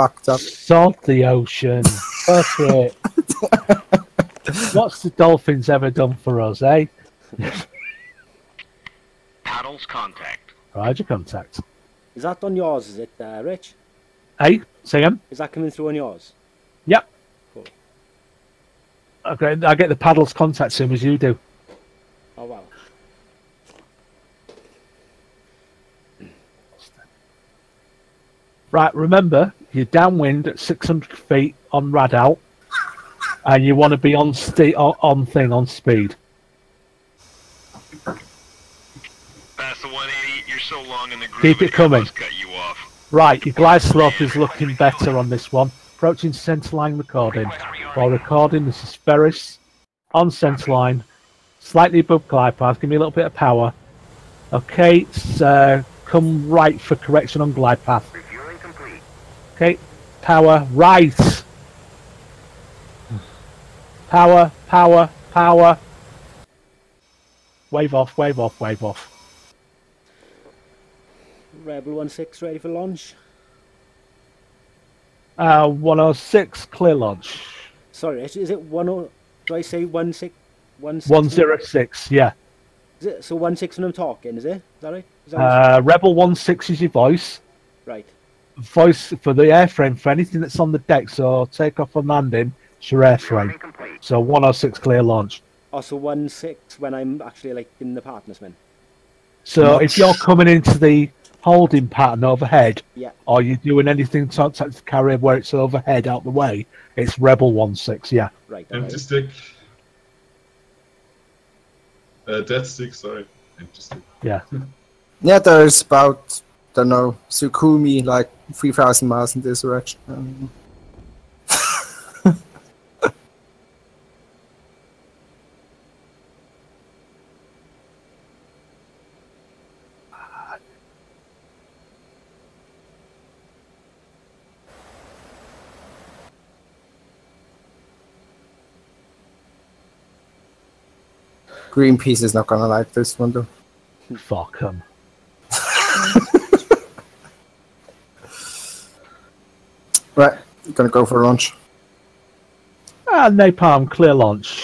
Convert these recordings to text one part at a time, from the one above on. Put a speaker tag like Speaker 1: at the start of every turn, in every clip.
Speaker 1: fucked up.
Speaker 2: Salt the ocean. Fuck it. What's the dolphins ever done for us, eh?
Speaker 3: Paddles contact.
Speaker 2: Roger contact.
Speaker 4: Is that on yours, is it, uh, Rich?
Speaker 2: Hey, say again?
Speaker 4: Is that coming through on yours?
Speaker 2: Yep.
Speaker 4: Cool.
Speaker 2: Okay, I get the paddles contact same as you do.
Speaker 4: Oh, wow.
Speaker 2: Right, remember, you're downwind at 600 feet on radalt, and you want to be on, sti- on, thing, on speed.
Speaker 3: Past the 180, you're so long in the groove.
Speaker 2: Keep it coming.
Speaker 3: You.
Speaker 2: Right, your glide slope is looking better on this one. Approaching centerline recording. While recording, this is Ferris on centerline, slightly above glide path. Give me a little bit of power. Okay, so come right for correction on glide path. Okay, power right. Power, power, power. Wave off, wave off, wave off.
Speaker 4: Rebel 1-6 ready for launch?
Speaker 2: Uh, 106, clear launch.
Speaker 4: Sorry, is it 10... Do I say 1-6? 1-6?
Speaker 2: 106, yeah.
Speaker 4: Is it, so 1-6 when I'm talking, is it? Is that right? Is that
Speaker 2: Uh, Rebel 16 is your voice.
Speaker 4: right.
Speaker 2: Voice for the airframe for anything that's on the deck, so take off and landing, it's your airframe.
Speaker 3: complete.
Speaker 2: So 106 clear launch.
Speaker 4: Oh, so 1-6 when I'm actually, like, in the partnersman.
Speaker 2: So if you're coming into the holding pattern overhead,
Speaker 4: Yeah.
Speaker 2: or you're doing anything to to carry where it's overhead out the way, it's Rebel 16, yeah.
Speaker 4: Right,
Speaker 5: Empty
Speaker 4: okay.
Speaker 5: stick. Uh, dead stick, sorry. Empty stick.
Speaker 2: Yeah.
Speaker 1: Yeah, there's about, I don't know, Sukhumi, like 3,000 miles in this direction. Um, Greenpeace is not gonna like this one though.
Speaker 2: Fuck 'em.
Speaker 1: Right, gonna go for lunch.
Speaker 2: Ah, Napalm, clear launch.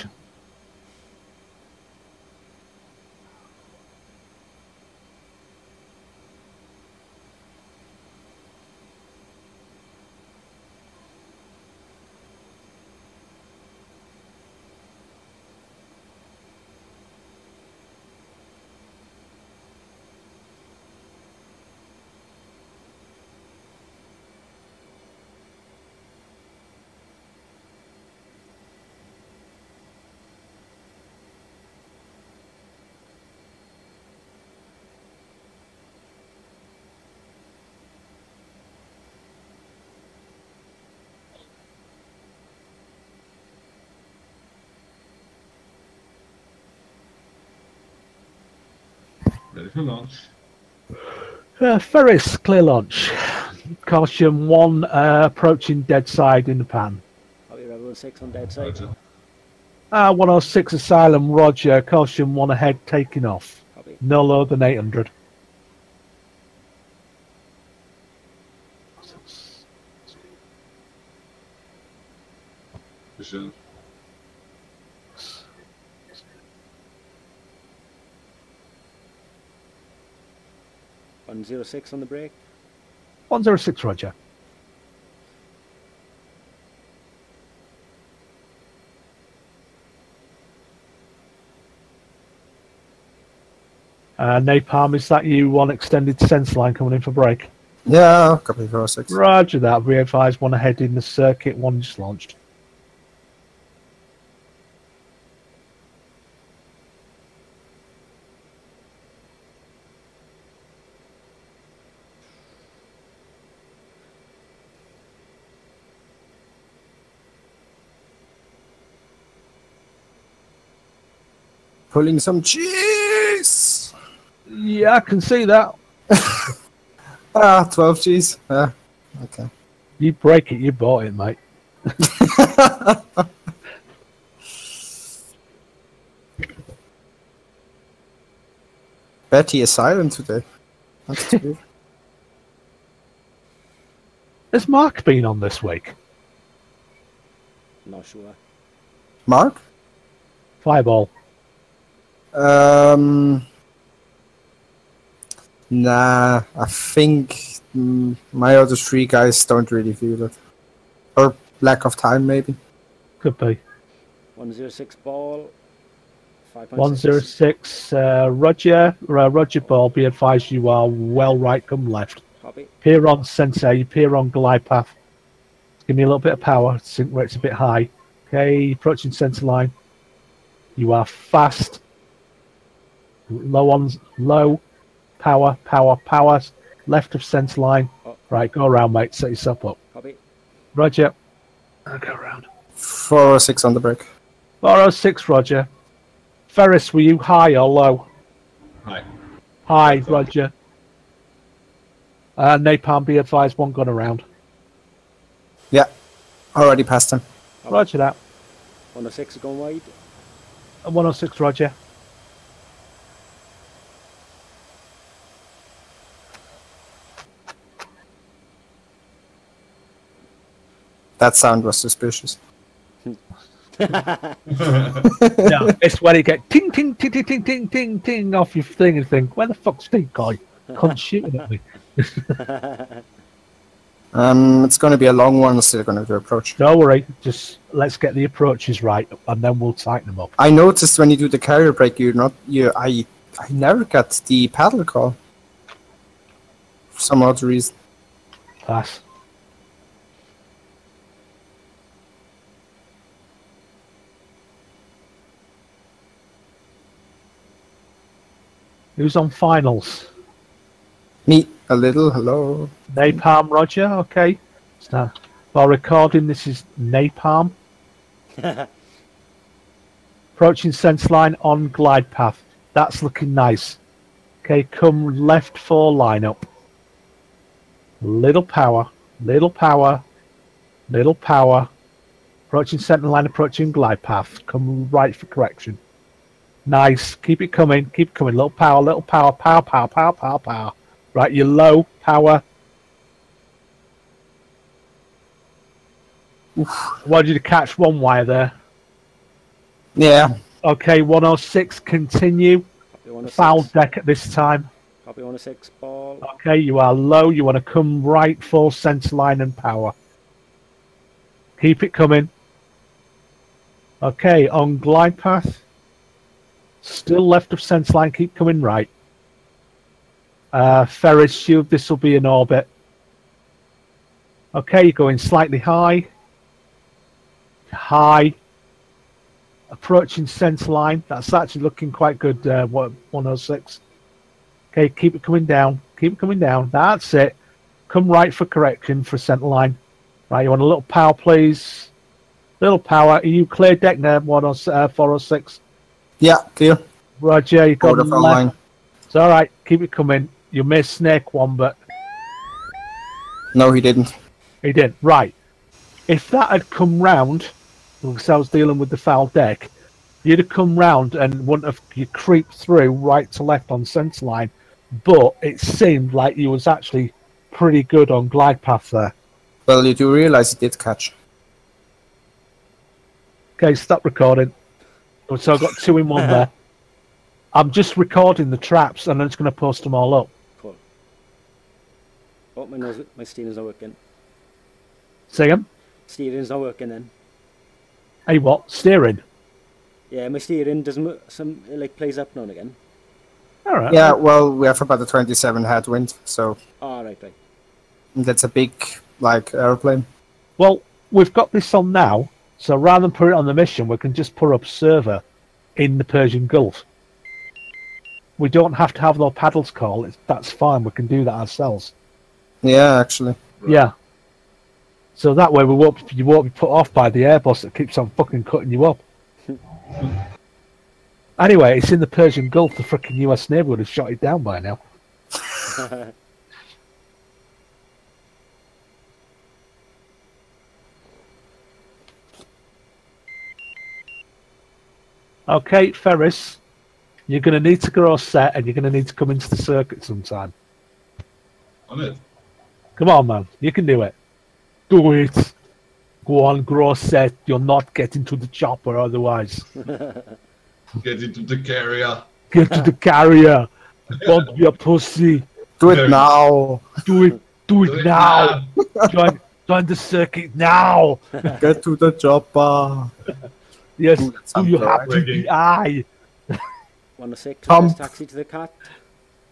Speaker 5: Ready for launch.
Speaker 2: Uh, Ferris, clear launch. Caution one uh, approaching dead side in the pan.
Speaker 4: Copy Rebel 1-6 on dead side.
Speaker 5: Roger.
Speaker 2: Uh, 106 Asylum, Roger. Caution one ahead, taking off.
Speaker 4: Copy.
Speaker 2: No lower than 800.
Speaker 5: Vision.
Speaker 4: One zero six on the brake.
Speaker 2: 106, Roger. Uh, Napalm, is that you on extended centre line coming in for break?
Speaker 1: Yeah, copy for six.
Speaker 2: Roger that. We advise one ahead in the circuit, one just launched.
Speaker 1: Pulling some cheese.
Speaker 2: Yeah, I can see that.
Speaker 1: Ah, 12 cheese. Yeah. Okay.
Speaker 2: You break it, you bought it, mate.
Speaker 1: Betty is silent today. That's weird.
Speaker 2: Has Mark been on this week?
Speaker 4: Not sure.
Speaker 1: Mark?
Speaker 2: Fireball.
Speaker 1: Um, nah, I think mm, my other three guys don't really feel it. Or lack of time, maybe.
Speaker 2: Could be.
Speaker 4: 106 ball.
Speaker 2: 106. Uh, Roger. Uh, Roger Ball, be advised you are well right, come left.
Speaker 4: Copy.
Speaker 2: Peer on Sensei, peer on glide path. Give me a little bit of power, sync rate's a bit high. Okay, approaching center line. You are fast. Low on low. Power, power, power. Left of center line.
Speaker 4: Oh.
Speaker 2: Right, go around, mate. Set yourself up.
Speaker 4: Copy.
Speaker 2: Roger. I'll go around.
Speaker 1: 406 on the break.
Speaker 2: 406, Roger. Ferris, were you high or low?
Speaker 5: Hi.
Speaker 2: High, Roger. Uh, Napalm, be advised, one gun around.
Speaker 1: Yeah, already passed him.
Speaker 2: Roger that.
Speaker 4: 106 going wide.
Speaker 2: And 106, Roger.
Speaker 1: That sound was suspicious.
Speaker 2: yeah, it's when you get ting ting ting ting ting ting ting ting off your thing and think, where the fuck's Steve guy? Can't shooting at me.
Speaker 1: Um, it's going to be a long one. Still going to do approach.
Speaker 2: Don't worry, just let's get the approaches right, and then we'll tighten them up.
Speaker 1: I noticed when you do the carrier break, you're not you. I I never got the paddle call. For some odd reason.
Speaker 2: Pass. Who's on finals?
Speaker 1: Me a little. Hello.
Speaker 2: Napalm Roger, okay. So, uh, while recording, this is Napalm. Approaching centre line on glide path. That's looking nice. Okay, come left four line up. Little power, little power, little power. Approaching center line, approaching glide path. Come right for correction. Nice. Keep it coming. Keep it coming. Little power, little power, power, power, power, power, power. Right, you're low power. I wanted you to catch one wire there.
Speaker 1: Yeah.
Speaker 2: Okay, 106, continue.
Speaker 4: Copy 106.
Speaker 2: Foul deck at this time.
Speaker 4: Copy 106 ball.
Speaker 2: Okay, you are low. You want to come right full center line and power. Keep it coming. Okay, on glide path. Still left of center line, keep coming right. Uh, Ferris, you, this will be in orbit. Okay, you're going slightly high. High. Approaching center line. That's actually looking quite good, uh, 106. Okay, keep it coming down. Keep it coming down. That's it. Come right for correction for centre line. Right, you want a little power, please. Little power. Are you clear deck now, 106?
Speaker 1: Yeah. Clear.
Speaker 2: Roger, you got the
Speaker 1: front line.
Speaker 2: It's all right. Keep it coming. You missed snake one, but
Speaker 1: No, he didn't.
Speaker 2: he did. Right. If that had come round, because I was dealing with the foul deck, you'd have come round and wouldn't have you creeped through right to left on centre line. But it seemed like you was actually pretty good on glide path there.
Speaker 1: Well, you do realize he did catch.
Speaker 2: Okay, stop recording. Oh, so I've got two in one there. I'm just recording the traps and I'm just going to post them all up.
Speaker 4: Cool. Oh, my nose, my steering's not working.
Speaker 2: See them?
Speaker 4: Steering's not working then.
Speaker 2: Hey, what? Steering.
Speaker 4: Yeah, my steering doesn't wo- some it, like plays up now and again.
Speaker 2: All right.
Speaker 1: Yeah. Well, we have about a 27 headwind, so
Speaker 4: Oh, right, right.
Speaker 1: that's a big like airplane.
Speaker 2: Well, we've got this on now, so rather than put it on the mission, we can just put up a server in the Persian Gulf. We don't have to have those paddles call. It's, that's fine. We can do that ourselves.
Speaker 1: Yeah, actually.
Speaker 2: Yeah. So that way we won't you won't be put off by the airbus that keeps on fucking cutting you up. anyway, it's in the Persian Gulf. The freaking U.S. Navy would have shot it down by now. Oh, okay, Ferris, you're going to need to grow a set, and you're going to need to come into the circuit sometime.
Speaker 5: On it.
Speaker 2: Come on, man, you can do it. Do it. Go on, gross set. You're not getting to the chopper otherwise.
Speaker 5: Get into the carrier.
Speaker 2: Get to the carrier. Don't be a pussy.
Speaker 1: Do it now.
Speaker 2: Do it. Do it
Speaker 5: Do it
Speaker 2: now. join, join the circuit now.
Speaker 1: Get to the chopper.
Speaker 2: Yes.
Speaker 1: Ooh, that
Speaker 2: Do you have to the eye?
Speaker 4: 106,
Speaker 1: Tom.
Speaker 4: taxi to the cat.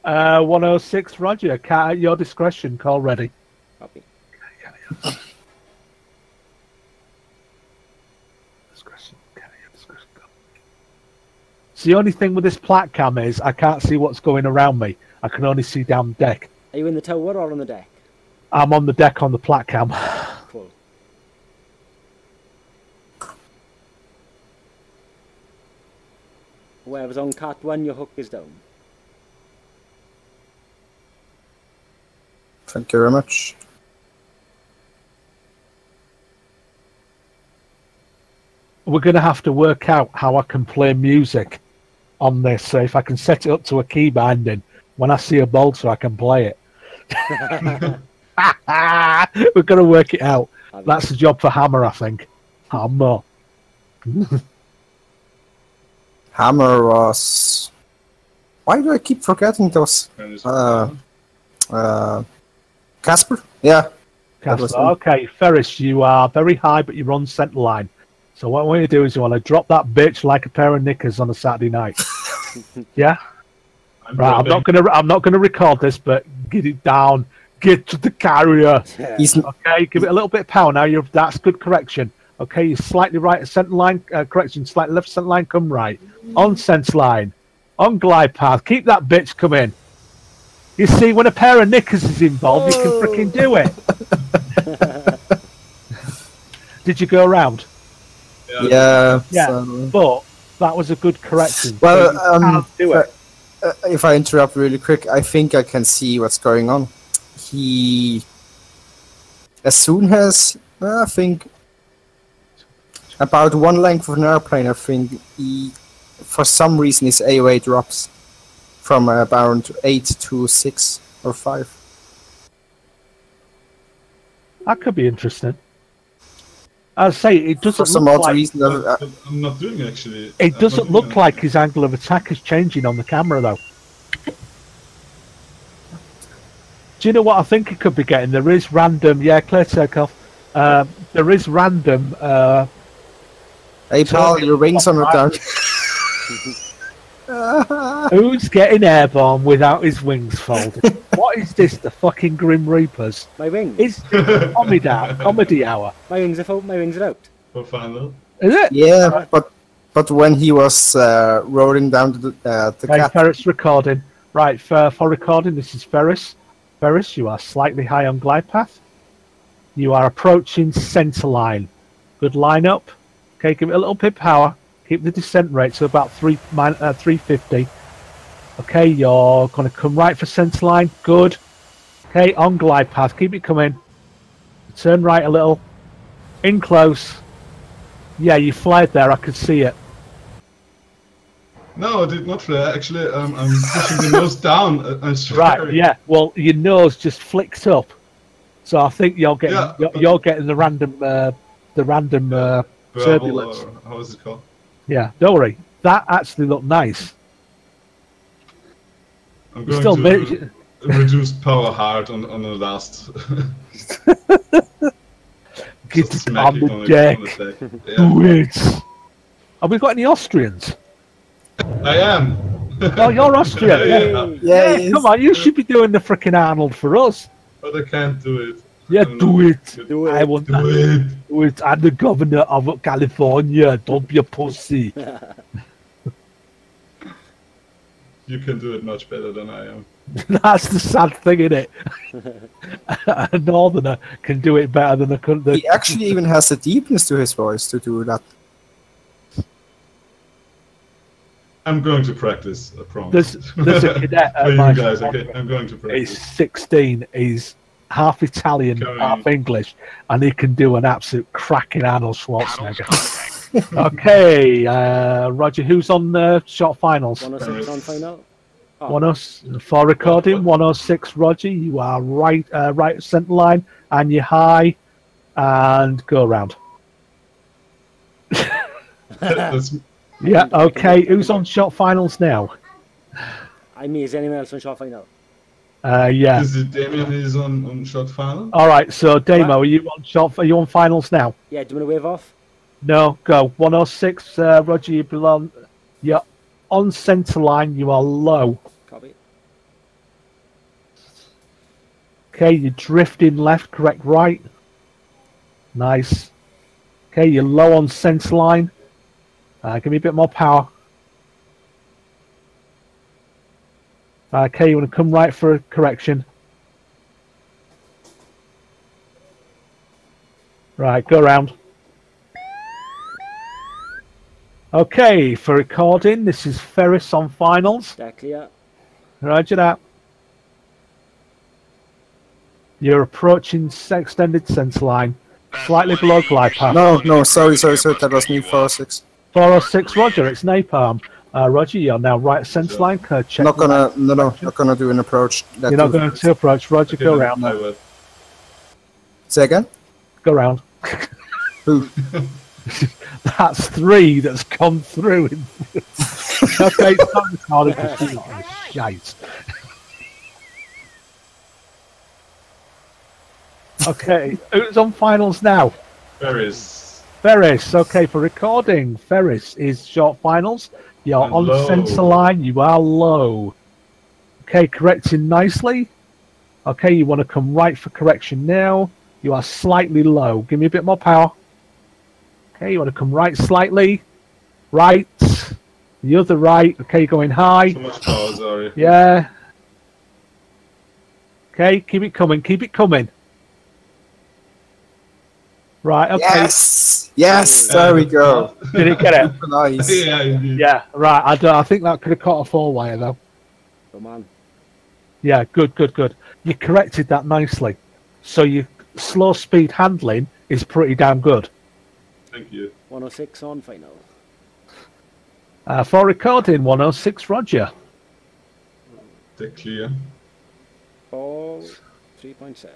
Speaker 2: Uh, 106, Roger. Cat at your discretion. Call ready.
Speaker 4: Copy.
Speaker 2: Discretion. Cat at discretion. Go. So the only thing with this plat cam is I can't see what's going around me. I can only see down the deck.
Speaker 4: Are you in the tower or on the deck?
Speaker 2: I'm on the deck on the plat cam.
Speaker 4: Cool. Whoever's on cat one, your hook is down.
Speaker 1: Thank you very much.
Speaker 2: We're going to have to work out how I can play music on this. So if I can set it up to a key binding, when I see a bolter, I can play it. We're going to work it out. That's the job for Hammer, I think. Hammer.
Speaker 1: Hammer was. Why do I keep forgetting those? Uh, uh, Casper? Yeah.
Speaker 2: Casper. Okay, Ferris, you are very high, but you're on centre line. So what I want you to do is you want to drop that bitch like a pair of knickers on a Saturday night. yeah,
Speaker 5: I'm
Speaker 2: right. I'm not gonna. I'm not gonna record this, but get it down. Get to the carrier.
Speaker 4: Yeah.
Speaker 1: He's
Speaker 2: Okay, give it a little bit of power now. You're that's good correction. Okay, you're slightly right at centre line. Uh, correction, slightly left centre line. Come right on centre line, on glide path. Keep that bitch coming. You see, when a pair of knickers is involved, you can freaking do it. Did you go around?
Speaker 1: yeah.
Speaker 2: Yeah.
Speaker 1: so-
Speaker 2: But that was a good correction.
Speaker 1: Well,
Speaker 2: So
Speaker 1: um,
Speaker 2: do it.
Speaker 1: uh, if I interrupt really quick, I think I can see what's going on. He, as soon as uh, I think about one length of an airplane, I think he, for some reason, his AOA drops from about eight to six or five.
Speaker 2: That could be interesting. I say it doesn't
Speaker 1: some
Speaker 2: look
Speaker 1: odd
Speaker 2: like
Speaker 1: reason,
Speaker 5: But- but I'm not doing it actually. I'm
Speaker 2: it doesn't
Speaker 5: doing
Speaker 2: look
Speaker 5: anything.
Speaker 2: like his angle of attack is changing on the camera though. Do you know what I think it could be getting? There is random, yeah, clear takeoff. Um, there is random. Uh,
Speaker 1: hey pal, your wings are not down.
Speaker 2: who's getting airborne without his wings folded? what is this? The fucking Grim Reapers?
Speaker 4: My wings.
Speaker 2: It's comedy hour. Comedy hour.
Speaker 4: My wings are out. My wings are out.
Speaker 5: For final.
Speaker 2: Is it?
Speaker 1: yeah, but but when he was uh, rolling down to the, uh, the
Speaker 2: Okay,
Speaker 1: cat,
Speaker 2: Ferris recording. Right, for, for recording, this is Ferris. Ferris, you are slightly high on glide path. You are approaching centre line. Good line up. Okay, give it a little bit of power. Keep the descent rate to about three min- uh, 350. Okay, you're going to come right for centre line. Good. Okay, on glide path. Keep it coming. Turn right a little. In close. Yeah, you flared there. I could see it.
Speaker 5: No, I did not flare. Actually, um, I'm pushing the nose down. uh, and
Speaker 2: Right, yeah. Well, your nose just flicks up, so I think you're getting
Speaker 5: Yeah,
Speaker 2: you're, you're getting the random uh, the random uh, turbulence.
Speaker 5: or how is it called?
Speaker 2: Yeah, don't worry. That actually looked nice.
Speaker 5: I'm
Speaker 2: You
Speaker 5: going
Speaker 2: still
Speaker 5: to
Speaker 2: made,
Speaker 5: reduce power hard on, on the last.
Speaker 2: get
Speaker 5: Just
Speaker 2: it
Speaker 5: smack
Speaker 2: on
Speaker 5: it
Speaker 2: the deck.
Speaker 5: on the deck.
Speaker 2: Do it. Have we got any Austrians?
Speaker 5: I am.
Speaker 2: Oh, you're Austrian. yeah.
Speaker 5: yeah,
Speaker 1: yeah,
Speaker 2: Yeah, come on. You should be doing the freaking Arnold for us.
Speaker 5: but I can't do it.
Speaker 2: Yeah,
Speaker 5: don't
Speaker 2: do it. I want
Speaker 5: do
Speaker 2: that.
Speaker 5: it.
Speaker 2: Do it. I'm the governor of California. Don't be a pussy.
Speaker 5: You can do it much better than I am.
Speaker 2: That's the sad thing, isn't it? a northerner can do it better than a country.
Speaker 1: he actually even has the deepness to his voice to do that.
Speaker 5: I'm going to practice. I promise.
Speaker 2: There's there's a cadet
Speaker 5: For uh,
Speaker 2: at
Speaker 5: you
Speaker 2: my
Speaker 5: guys, okay? I'm going to practice.
Speaker 2: He's 16. He's half Italian,
Speaker 5: Going.
Speaker 2: half English, and he can do an absolute cracking Arnold Schwarzenegger. okay, uh, Roger, who's on the shot finals?
Speaker 4: 106 on final. Oh,
Speaker 2: One us for recording. 106, Roger. You are right, uh, right centre line, and you're high. and go around. Yeah, okay. Who's on shot finals now?
Speaker 4: I mean, is anyone else on shot final?
Speaker 2: Uh, yeah.
Speaker 5: is it Damien is on, on shot final?
Speaker 2: All right. So, Damo, are you on shot? Are you on finals now?
Speaker 4: Yeah, do you want to wave off?
Speaker 2: No, go. 106, uh, Roger, you belong. You're on centre line, you are low.
Speaker 4: Copy.
Speaker 2: Okay, you're drifting left, correct, right. Nice. Okay, you're low on centre line. Uh, give me a bit more power. Uh, okay, you want to come right for a correction. Right, go around. Okay, for recording, this is Ferris on finals.
Speaker 4: That clear.
Speaker 2: Roger that. You're approaching extended centre line, slightly below glide path.
Speaker 1: No, no, sorry, sorry, sorry. That was me. Four oh six.
Speaker 2: 406, Roger, it's Napalm. Uh, Roger, you're now right centre line. Uh, check
Speaker 1: Not gonna, no, no, not gonna do an approach. That
Speaker 2: You're not
Speaker 1: too
Speaker 2: going
Speaker 1: fast.
Speaker 2: to approach. Roger, go
Speaker 5: Okay,
Speaker 2: around.
Speaker 5: I will.
Speaker 1: Say again.
Speaker 2: Go around.
Speaker 1: Who?
Speaker 2: That's three that's come through. In... okay, it's not recorded because she's not in shite. Okay, who's on finals now?
Speaker 5: Ferris.
Speaker 2: Ferris, okay, for recording, Ferris is short finals. You're
Speaker 5: And
Speaker 2: on
Speaker 5: low.
Speaker 2: centre line, you are low. Okay, correcting nicely. Okay, you want to come right for correction now. You are slightly low. Give me a bit more power. Okay, you want to come right slightly. Right. The other right. Okay, going high.
Speaker 5: Too much power, sorry.
Speaker 2: Yeah. Okay, keep it coming, keep it coming. Right, okay.
Speaker 1: Yes, yes. There we go.
Speaker 2: Did it get it?
Speaker 1: Nice.
Speaker 5: yeah.
Speaker 2: Yeah, right. I, don't, I think that could have caught a four wire though.
Speaker 4: Good man.
Speaker 2: Yeah, good, good, good. You corrected that nicely. So your slow speed handling is pretty damn good.
Speaker 5: Thank you.
Speaker 4: 106 on final.
Speaker 2: Uh, for recording 106, Roger.
Speaker 5: They're clear.
Speaker 4: Ball 3.7.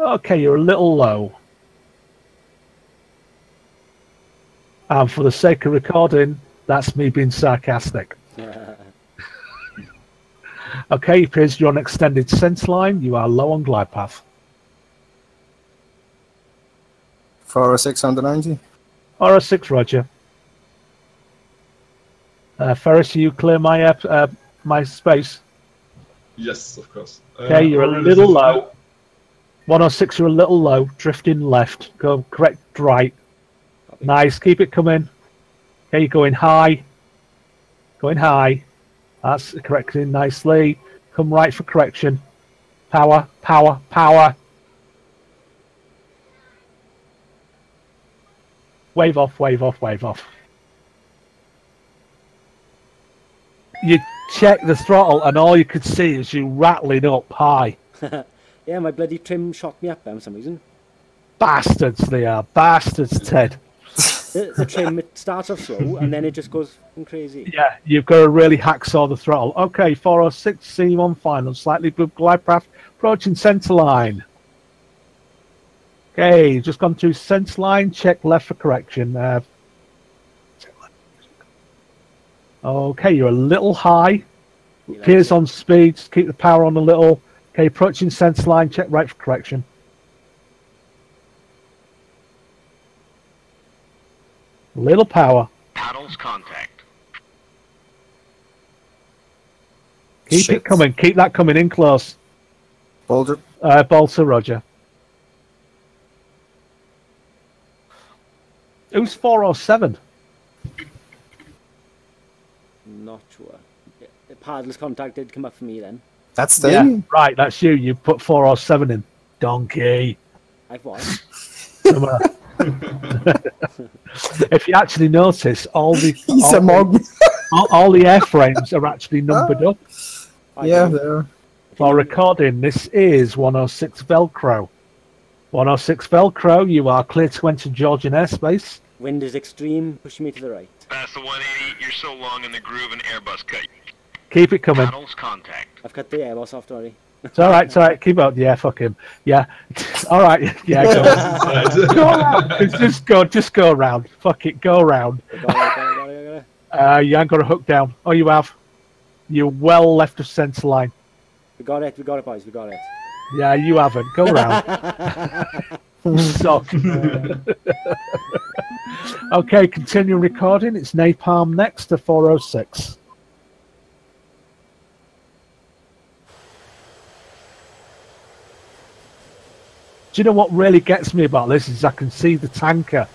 Speaker 2: Okay, you're a little low. And for the sake of recording, that's me being sarcastic. Okay, appears you're on extended centre line. You are low on glide path.
Speaker 1: Four or six under ninety.
Speaker 2: Or a six, Roger. Uh, Ferris, you clear my uh, uh, my space.
Speaker 5: Yes, of course. Uh,
Speaker 2: Okay, you're a little
Speaker 5: is-
Speaker 2: low. 106, you're a little low. Drifting left. Go correct right. Nice. Keep it coming. Okay, you're going high. Going high. That's correcting nicely. Come right for correction. Power, power, power. Wave off, wave off, wave off. You check the throttle, and all you could see is you rattling up high.
Speaker 4: Yeah, my bloody trim shocked me up there for some reason.
Speaker 2: Bastards, they are. Bastards, Ted.
Speaker 4: The, the trim, it starts off slow and then it just goes crazy.
Speaker 2: Yeah, you've got to really hacksaw the throttle. Okay, 406, C1 final, slightly above glide path, approaching centre line. Okay, just gone through centre line, check left for correction. Uh, okay, you're a little high.
Speaker 4: He
Speaker 2: Appears on speed, just keep the power on a little. Okay, approaching centre line, check right for correction. Little power.
Speaker 3: Paddles contact.
Speaker 2: Keep
Speaker 1: Shit.
Speaker 2: it coming. Keep that coming in close.
Speaker 1: Bolter.
Speaker 2: Uh, Bolter, Roger. Who's 407?
Speaker 4: Not sure. Paddles contact did come up for me then.
Speaker 1: That's the
Speaker 2: Yeah,
Speaker 1: Damien.
Speaker 2: right, that's you. You put 407 in. Donkey.
Speaker 4: I've won.
Speaker 2: Come on. if you actually notice, all the
Speaker 1: He's
Speaker 2: all,
Speaker 1: a mog.
Speaker 2: all, all the airframes are actually numbered up.
Speaker 4: I
Speaker 1: yeah,
Speaker 4: won.
Speaker 1: there.
Speaker 2: For recording, this is 106 Velcro. 106 Velcro, you are clear to enter Georgian airspace.
Speaker 4: Wind is extreme, pushing me to the right.
Speaker 3: Past the 180, you're so long in the groove and Airbus cut.
Speaker 2: Keep it coming.
Speaker 3: Paddles contact.
Speaker 4: I've cut the Airbus off already.
Speaker 2: It's all right. It's all right. Keep up. Yeah, fuck him. Yeah. All right. Yeah. Go. go around. Just go. Just go around. Fuck it. Go around. Uh, you ain't got a hook down. Oh, you have. You're well left of centre line.
Speaker 4: We got it, we got it, boys, we got it.
Speaker 2: Yeah, you haven't. Go around. Suck. okay, continue recording. It's Napalm next to 406. You know what really gets me about this is I can see the tanker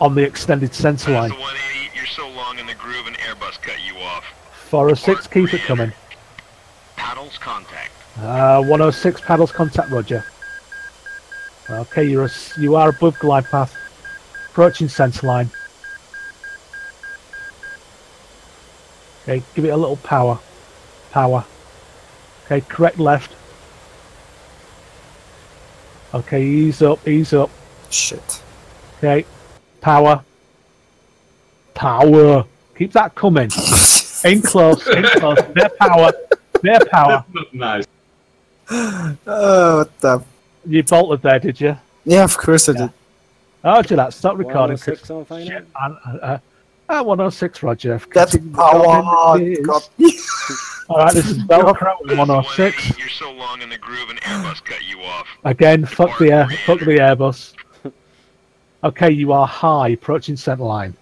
Speaker 2: on the extended centre line.
Speaker 3: the 180. You're so long in the groove, an Airbus cut you off.
Speaker 2: 406, keep it coming.
Speaker 3: Paddles contact.
Speaker 2: Uh, 106 paddles contact Roger. Okay, you're a, you are above glide path, approaching centre line. Okay, give it a little power, power. Okay, correct left. Okay, ease up, ease up.
Speaker 1: Shit.
Speaker 2: Okay, power, power. Keep that coming. In close, in close. Their power, their power.
Speaker 5: Not nice.
Speaker 1: Oh, what the?
Speaker 2: You bolted there, did you?
Speaker 1: Yeah, of course I did.
Speaker 2: Oh, do that. Stop recording.
Speaker 4: 106 on final.
Speaker 2: Shit, man. Uh, uh, 106, Roger.
Speaker 1: That's power.
Speaker 2: recording, it is.
Speaker 1: God.
Speaker 2: All right, this is Velcro with
Speaker 3: Pass the
Speaker 2: 106.
Speaker 3: You're so long in the groove, an Airbus cut you off.
Speaker 2: Again, fuck the air, fuck the Airbus. Okay, you are high, approaching centre line.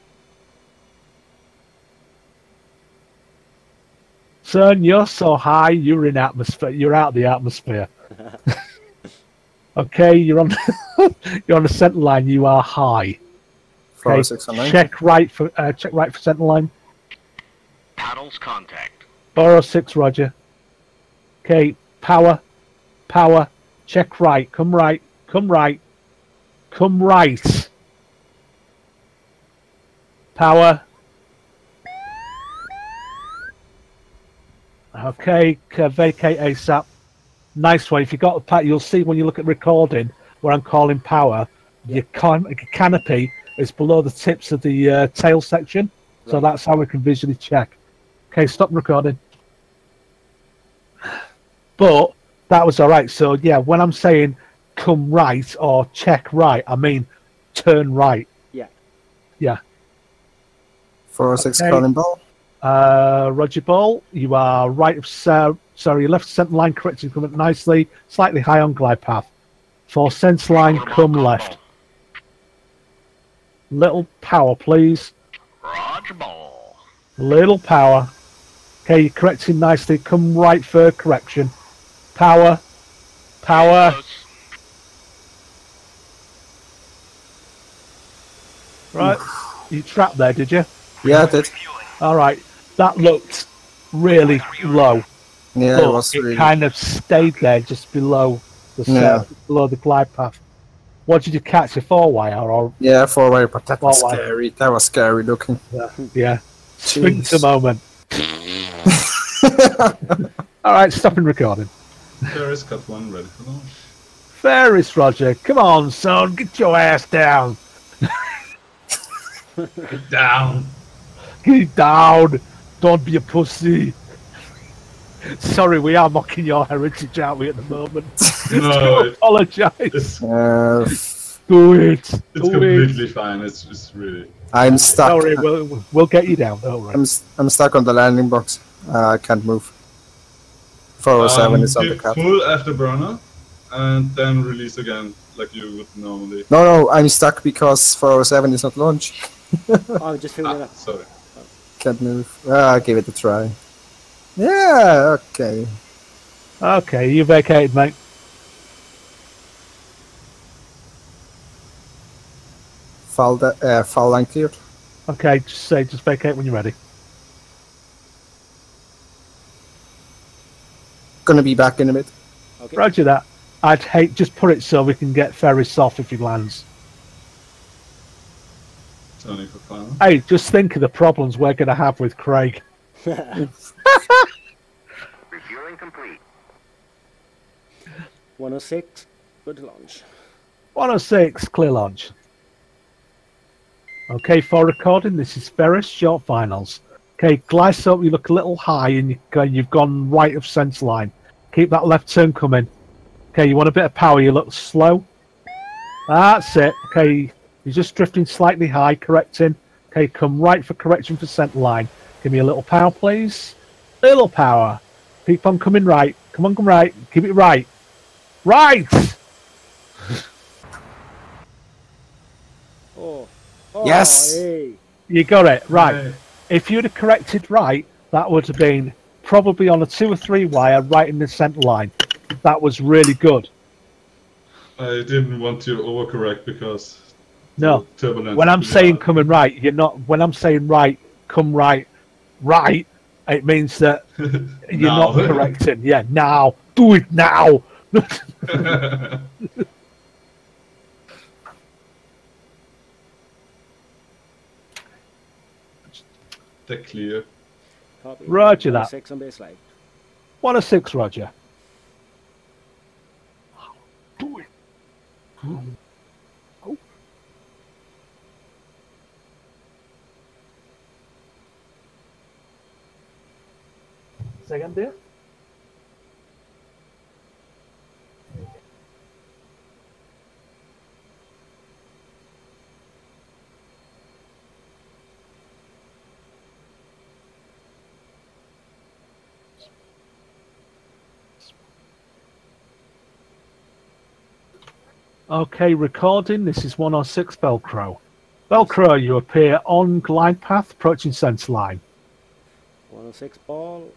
Speaker 2: Son, you're so high, you're in atmosphere. You're out of the atmosphere. okay, you're on. you're on the centre line. You are high.
Speaker 1: Four,
Speaker 2: Okay,
Speaker 1: six, and nine.
Speaker 2: check right for uh, check right for centre line.
Speaker 3: Paddles contact.
Speaker 2: 406, Roger. Okay, power, power, check right, come right, come right, come right. Power. Okay, vacate ASAP. Nice one. If you got the pat, you'll see when you look at recording where I'm calling power, your, can- your canopy is below the tips of the uh, tail section. So that's how we can visually check. Okay, stop recording. But that was all right. So yeah, when I'm saying come right or check right, I mean turn right.
Speaker 4: Yeah.
Speaker 2: Yeah.
Speaker 1: Four, oh six,
Speaker 2: Okay.
Speaker 1: calling ball.
Speaker 2: Uh, Roger Ball, you are right of so, sorry, your left centre line correcting coming nicely, slightly high on glide path. For centre line, come left. Little power, please.
Speaker 3: Roger ball.
Speaker 2: Little power. Okay, you're correcting nicely. Come right for correction. Power. Power. Right. You trapped there, did you?
Speaker 1: Yeah, I did.
Speaker 2: All right. That looked really low.
Speaker 1: Yeah,
Speaker 2: but
Speaker 1: it was
Speaker 2: it
Speaker 1: really.
Speaker 2: kind of stayed there just below the
Speaker 1: Yeah.
Speaker 2: below the glide path. What did you catch? A four wire or
Speaker 1: Yeah, four way, but that was
Speaker 2: Four
Speaker 1: scary. That was scary looking.
Speaker 2: yeah? Sphincter
Speaker 1: Jeez.
Speaker 2: moment. All right, stopping recording.
Speaker 5: There is cut one ready for launch.
Speaker 2: Ferris Roger, come on, son, get your ass down.
Speaker 5: Get down.
Speaker 2: Get down. Don't be a pussy. Sorry, we are mocking your heritage, aren't we, at the moment?
Speaker 5: No, it,
Speaker 2: Apologise.
Speaker 5: it's,
Speaker 1: Uh,
Speaker 2: Do it.
Speaker 5: it's
Speaker 2: Do it.
Speaker 5: completely fine. It's just really.
Speaker 1: I'm stuck.
Speaker 2: Don't we'll, we'll get you down. Don't worry.
Speaker 1: I'm, s- I'm stuck on the landing box. Uh, I can't move. 407
Speaker 5: Um,
Speaker 1: is on the
Speaker 5: give
Speaker 1: cut.
Speaker 5: full afterburner and then release again like you would normally.
Speaker 1: No, no, I'm stuck because 407 is not launched.
Speaker 4: Oh, I just figured it
Speaker 5: Ah,
Speaker 4: out.
Speaker 5: sorry.
Speaker 1: Can't move. Ah, I'll give it a try. Yeah, okay.
Speaker 2: Okay, you vacated, mate.
Speaker 1: Foul, da- uh, foul line cleared.
Speaker 2: Okay, just say, just vacate when you're ready.
Speaker 1: Gonna be back in a bit.
Speaker 4: Okay.
Speaker 2: Roger that. I'd hate just put it so we can get Ferris off if he lands.
Speaker 5: Tony for final.
Speaker 2: Hey, just think of the problems we're going to have with Craig.
Speaker 3: Refueling complete.
Speaker 4: 106, good launch.
Speaker 2: 106, clear launch. Okay, for recording, this is Ferris, short finals. Okay, glide slope, you look a little high and you, okay, you've gone right of centre line. Keep that left turn coming. Okay, you want a bit of power, you look slow. That's it. Okay, you're just drifting slightly high, correcting. Okay, come right for correction for centre line. Give me a little power, please. Little power. Keep on coming right. Come on, come right. Keep it right. Right!
Speaker 4: Oh. oh
Speaker 1: Yes.
Speaker 4: Oh, hey.
Speaker 2: You got it. Right.
Speaker 5: Hey,
Speaker 2: If you'd have corrected right, that would have been probably on a two or three wire right in the centre line. That was really good.
Speaker 5: I didn't want to overcorrect because
Speaker 2: No.
Speaker 5: turbulence.
Speaker 2: When I'm
Speaker 5: Yeah.
Speaker 2: saying coming right, you're not. When I'm saying right, come right, right, it means that you're not correcting. Yeah, now. Do it now.
Speaker 5: They're clear.
Speaker 4: Copy.
Speaker 2: Roger that.
Speaker 4: Six on base leg.
Speaker 2: One a six, Roger. Do it. Oh. Second there. Okay, recording. This is 106 Velcro. Velcro, you appear on glide path approaching centre line.
Speaker 4: 106 ball.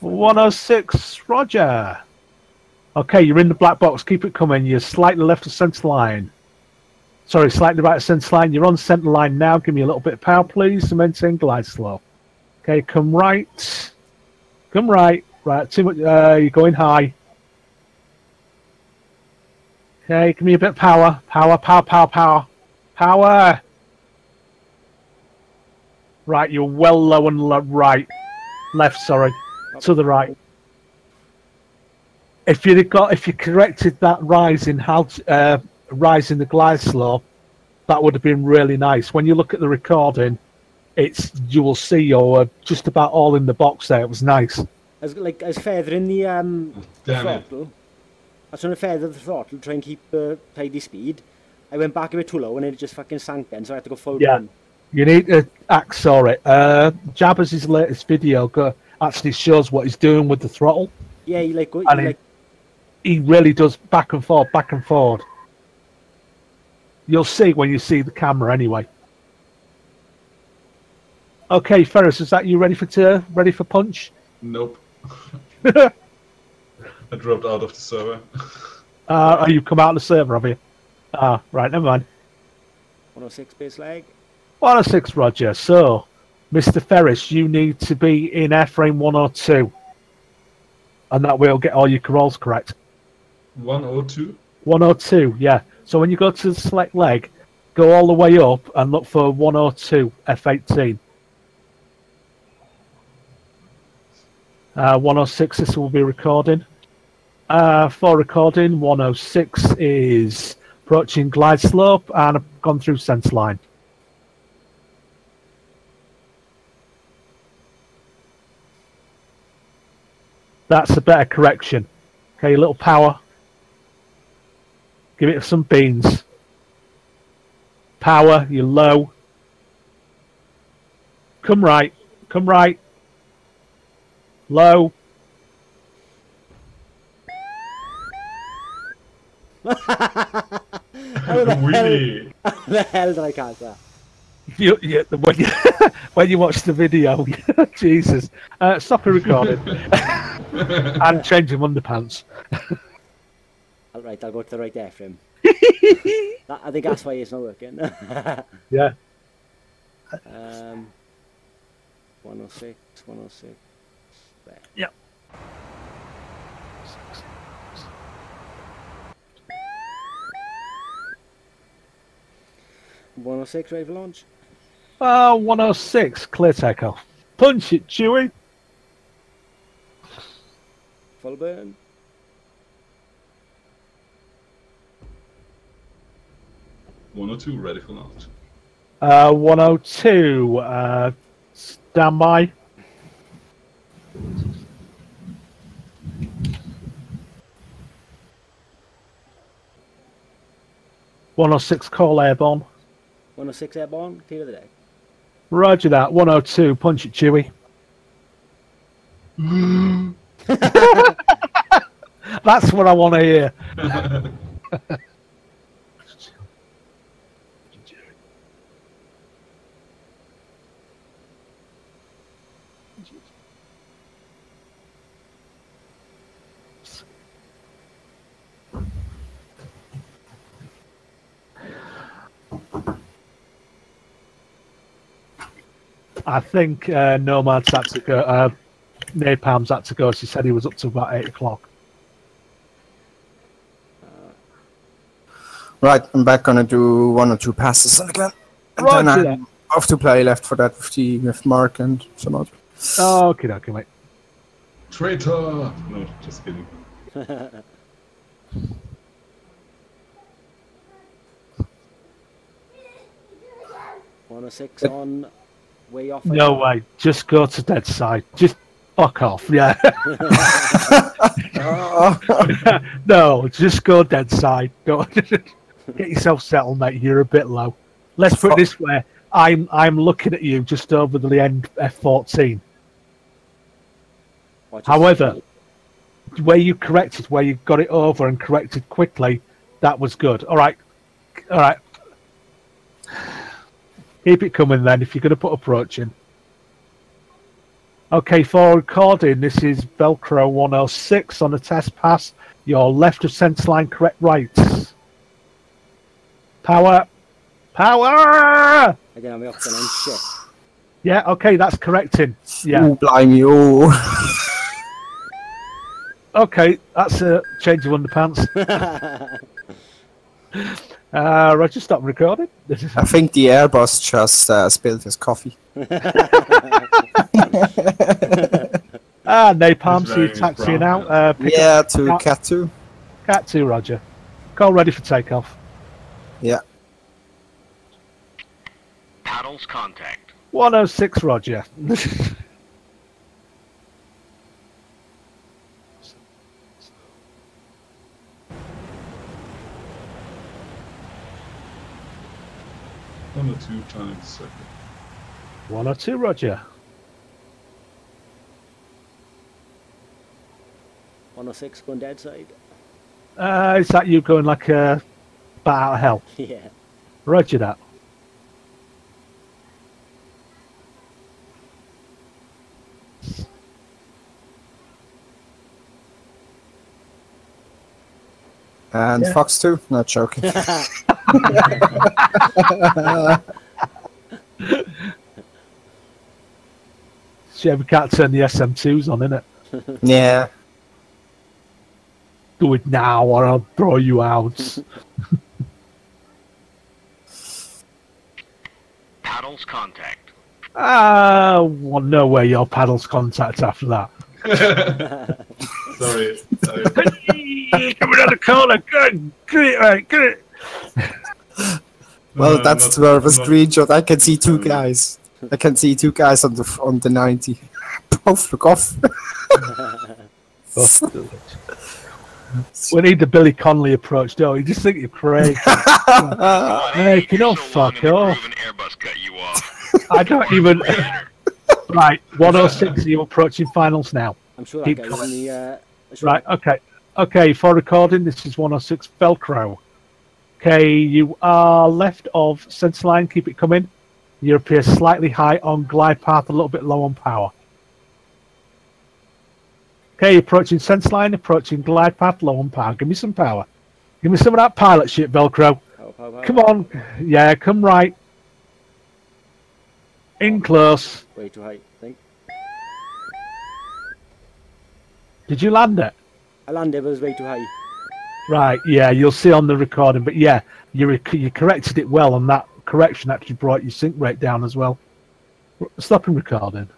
Speaker 2: 106, Roger. Okay, you're in the black box. Keep it coming. You're slightly left of centre line. Sorry, slightly right of centre line. You're on centre line now. Give me a little bit of power, please, to maintain glide slow. Okay, come right. Come right. Right, too much. Uh, you're going high. Okay, give me a bit of power. Power, power, power, power. Power! Right, you're well low and lo- right. Left, sorry. To the right. If you'd have got, if you corrected that rise in how, uh, rise in the glide slope, that would have been really nice. When you look at the recording, it's you will see you're just about all in the box there. It was nice.
Speaker 4: As like as feathering the um
Speaker 5: Damn it.
Speaker 4: throttle. I was trying to feather the throttle, to try and keep uh, tidy speed. I went back a bit too low and it just fucking sank then, so I had to go full
Speaker 2: Yeah.
Speaker 4: run.
Speaker 2: You need to axor it. Uh, Jabbers' latest video go, actually shows what he's doing with the throttle.
Speaker 4: Yeah, you like
Speaker 2: And he-
Speaker 4: like
Speaker 2: He really does back and forth, back and forth. You'll see when you see the camera anyway. Okay, Ferris, is that you ready for t- ready for punch?
Speaker 5: Nope. I dropped out of the server.
Speaker 2: Uh, oh, you come out of the server, have you? Ah, right, never mind.
Speaker 4: 106 base leg.
Speaker 2: One oh six, Roger. So, Mr. Ferris, you need to be in airframe 102. And that way you'll get all your rolls correct.
Speaker 5: 102?
Speaker 2: 102, yeah. So when you go to the select leg, go all the way up and look for 102 F18. Uh, 106, this will be recording. Uh, for recording, 106 is approaching glide slope and I've gone through centre line. That's a better correction. Okay, a little power. Give it some beans. Power, you're low. Come right. Come right. Low.
Speaker 4: How the hell,
Speaker 5: Wheelie!
Speaker 4: how the hell did I catch that?
Speaker 2: You, you, when, you, when you watch the video, Jesus. Uh, stop the recording and change your underpants.
Speaker 4: All right, I'll go to the right airframe. that, I think that's why it's not working.
Speaker 2: Yeah.
Speaker 4: um, 106, 106. There.
Speaker 2: Yep.
Speaker 4: One hundred six ready for launch.
Speaker 2: Uh, 106, clear takeoff. Punch it, Chewie.
Speaker 4: Full burn.
Speaker 5: One or two ready for launch.
Speaker 2: Uh, 102, uh, Stand by. One oh six call airborne.
Speaker 4: 106 airborne, clear of the day.
Speaker 2: Roger that. One oh two. Punch it, Chewie. That's what I want to hear. I think uh, Nomad's had to go. Uh, Napalm's had to go. She said he was up to about eight o'clock.
Speaker 1: Right, I'm back gonna do one or two passes again. And
Speaker 2: Roger
Speaker 1: then. I'm off to play Left 4 Dead with, the, with Mark and some other.
Speaker 2: Oh, okay, okay, mate.
Speaker 5: Traitor! No, just kidding.
Speaker 4: 106 on, way off.
Speaker 2: No way. Just go to dead side. Just fuck off. Yeah. no, just go dead side. Go get yourself settled, mate. You're a bit low. Let's put it this way. I'm I'm looking at you just over the end F14.
Speaker 4: Watch
Speaker 2: However, where you corrected, where you got it over and corrected quickly, that was good. All right, all right. Keep it coming then. If you're going to put approach in. Okay, for recording, this is Velcro 106 on a test pass. Your left of centre line, correct right. Power, power.
Speaker 4: Again, I'm off and shit.
Speaker 2: Yeah, okay, that's correcting. Yeah.
Speaker 1: Oh, blimey, oh.
Speaker 2: Okay, that's a change of underpants. uh, Roger, stop recording.
Speaker 1: I think the Airbus just uh, spilled his coffee.
Speaker 2: ah, Napalm,
Speaker 5: It's
Speaker 2: so you're taxiing out. Uh, pick up
Speaker 1: Yeah, to
Speaker 2: Cat-
Speaker 1: Cat 2.
Speaker 2: Cat 2, Roger. Call ready for takeoff.
Speaker 1: Yeah.
Speaker 3: Paddles contact.
Speaker 2: 106, Roger.
Speaker 5: One or two times a second.
Speaker 2: 102, Roger.
Speaker 4: One or six going dead side.
Speaker 2: Uh, is that you going like a bat out of hell?
Speaker 4: Yeah.
Speaker 2: Roger that.
Speaker 1: And
Speaker 2: Yeah.
Speaker 1: Fox 2? Not joking.
Speaker 2: Shame we can't turn the SM2s on, innit?
Speaker 1: yeah.
Speaker 2: Do it now or I'll throw you out.
Speaker 3: Paddles contact.
Speaker 2: Ah, well, no way your paddles contact after that.
Speaker 5: Sorry. sorry.
Speaker 2: Coming out the corner, good, good, right, good.
Speaker 1: Well,
Speaker 5: Uh,
Speaker 1: that's
Speaker 5: not-
Speaker 1: more of a
Speaker 5: not-
Speaker 1: screenshot. I can see two guys. I can see two guys on the on the 90. Both look off.
Speaker 2: we need the Billy Connolly approach, don't we? Just think you're crazy. Hey, can you
Speaker 3: You're so
Speaker 2: fuck off?
Speaker 3: Airbus cut you off.
Speaker 2: I don't even. right, 106, are you approaching finals now?
Speaker 4: I'm sure
Speaker 2: Keep
Speaker 4: that guy's in the. Uh, I'm sure
Speaker 2: Right, okay. Okay, for recording, this is 106 Velcro. Okay, you are left of centre line, keep it coming. You appear slightly high on glide path, a little bit low on power. Okay, approaching centre line, approaching glide path, low on power. Give me some power. Give me some of that pilot shit, Velcro.
Speaker 4: Pow, pow, pow.
Speaker 2: Come on. Yeah, come right. In close.
Speaker 4: Way too high, I think.
Speaker 2: Did you land it?
Speaker 4: I landed, but it was way too high.
Speaker 2: Right, yeah, you'll see on the recording, but yeah, you rec- you corrected it well, and that correction actually brought your sink rate down as well. Stopping recording.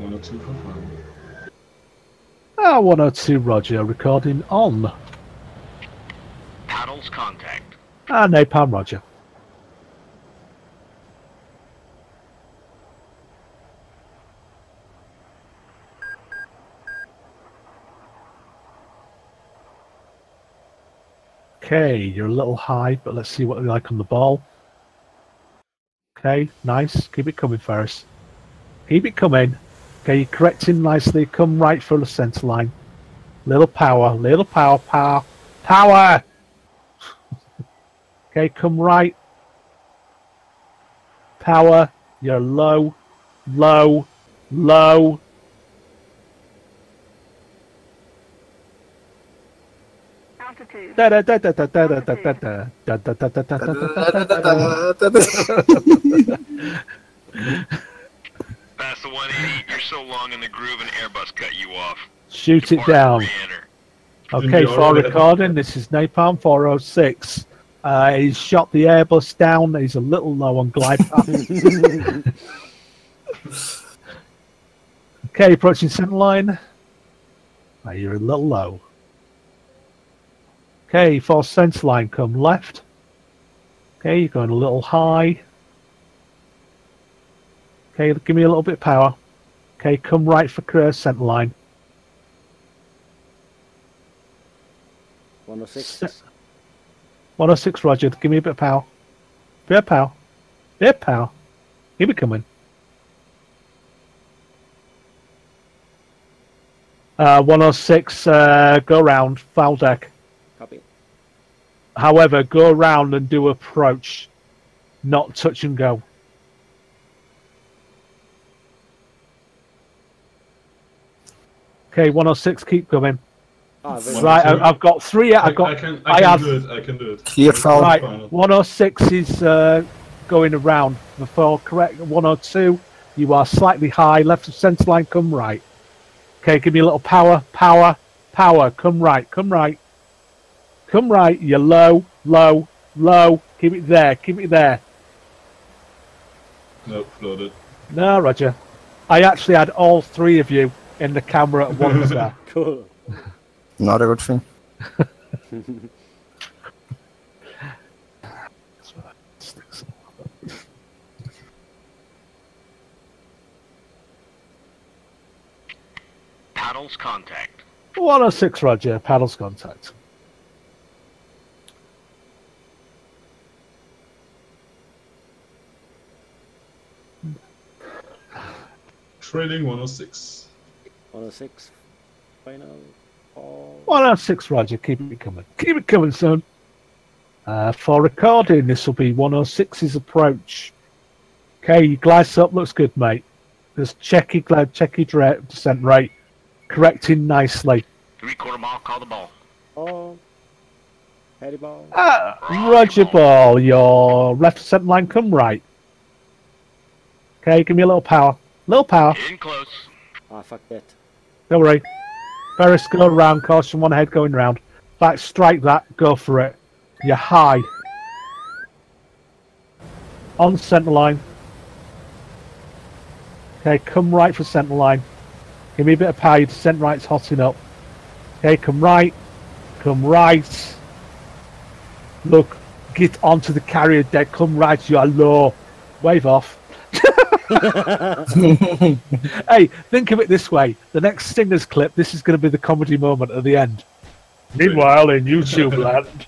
Speaker 5: 102 confirmed.
Speaker 2: Ah, 102 Roger, recording on.
Speaker 3: Paddles contact.
Speaker 2: Ah, Napalm Roger. Okay, you're a little high, but let's see what they like on the ball. Okay, nice. Keep it coming, Ferris. Keep it coming. Okay, you're correcting nicely. Come right for the centre line. Little power, little power, power, power! Okay, come right. Power. You're low, low, low.
Speaker 6: Altitude.
Speaker 3: Past the 180, you're so long in the groove, an Airbus cut you off.
Speaker 2: Shoot it down. Okay,
Speaker 5: Didn't you
Speaker 2: for recording, this is Napalm 406. Uh, he's shot the Airbus down. He's a little low on glide path. okay, approaching centre line. Ah, you're a little low. Okay, for centre line, come left. Okay, you're going a little high. Okay, give me a little bit of power. Okay, come right for clear centre line.
Speaker 4: 106.
Speaker 2: 106 Roger, give me a bit of power. Bit of power. Bit of power. Keep it coming. Uh, 106, uh, go round, foul deck.
Speaker 4: Copy.
Speaker 2: However, go round and do approach, not touch and go. Okay, 106, keep going.
Speaker 4: Ah, very
Speaker 2: Right. I, I've got three.
Speaker 5: I,
Speaker 2: I've got
Speaker 5: I can,
Speaker 2: I
Speaker 5: I can
Speaker 2: have-
Speaker 5: do it. I can do it.
Speaker 1: Cleared foul.
Speaker 2: Right,
Speaker 5: Final.
Speaker 2: 106 is uh, going around. Before correct, 102, you are slightly high. Left of centre line, come right. Okay, give me a little power, power, power. Come right, come right. Come right. You're low, low, low. Keep it there, keep it there.
Speaker 5: No, floated.
Speaker 2: No, Roger. I actually had all three of you in the camera at once there.
Speaker 4: Cool.
Speaker 1: Not a good thing.
Speaker 3: Paddles contact.
Speaker 2: 106, Roger. Paddles contact.
Speaker 5: Trailing 106.
Speaker 4: 106. Final. Four.
Speaker 2: 106, Roger. Keep it coming. Keep it coming, son. Uh, for recording, this will be 106's approach. Okay, your glide up looks good, mate. Just check your glide, check your dra- descent rate. Correcting nicely.
Speaker 3: Three quarter mile, call the ball.
Speaker 4: Oh. Heady ball.
Speaker 2: Ah, Roger Ball, your left descent line, come right. Okay, give me a little power. Little power.
Speaker 3: In close.
Speaker 4: Ah, fuck that.
Speaker 2: Don't worry. Ferris, go round. Caution, one head going round. Back, strike that. Go for it. You're high. On centre line. Okay, come right for centre line. Give me a bit of power. Your descent right's hotting up. Okay, come right. Come right. Look, get onto the carrier deck. Come right. You're low. Wave off. hey, think of it this way: the next Stingers clip, this is going to be the comedy moment at the end. Meanwhile, in YouTube land,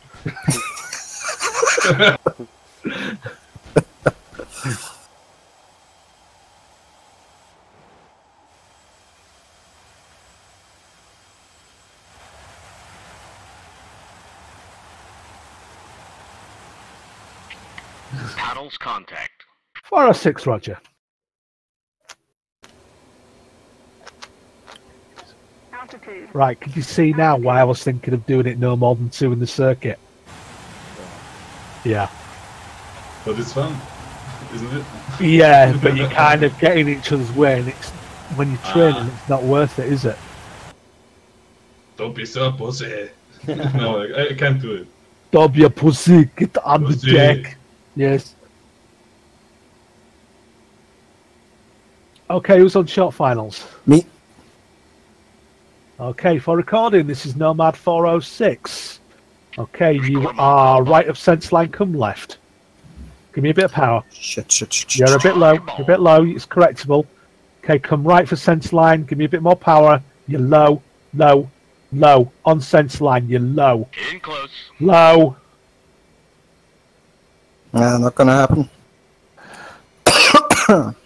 Speaker 3: Paddles contact.
Speaker 2: 406 Roger. Right, can you see now why I was thinking of doing it no more than two in the circuit? Yeah.
Speaker 5: But it's fun, isn't it?
Speaker 2: Yeah, but you're kind of getting each other's way, and it's when you're training, ah. it's not worth it, is it?
Speaker 5: Don't be so pussy. no, I, I can't do it.
Speaker 2: Don't be a pussy, get on the deck. Yes. Okay, who's on short finals?
Speaker 1: Me.
Speaker 2: Okay, for recording, this is Nomad 406. Okay, you are right of centre line, come left. Give me a bit of power.
Speaker 1: Shit, shit, shit, shit.
Speaker 2: You're a bit low. You're a bit low. It's correctable. Okay, come right for centre line. Give me a bit more power. You're low, low, low. On centre line, you're low,
Speaker 3: In close.
Speaker 2: low.
Speaker 1: Nah, not gonna happen.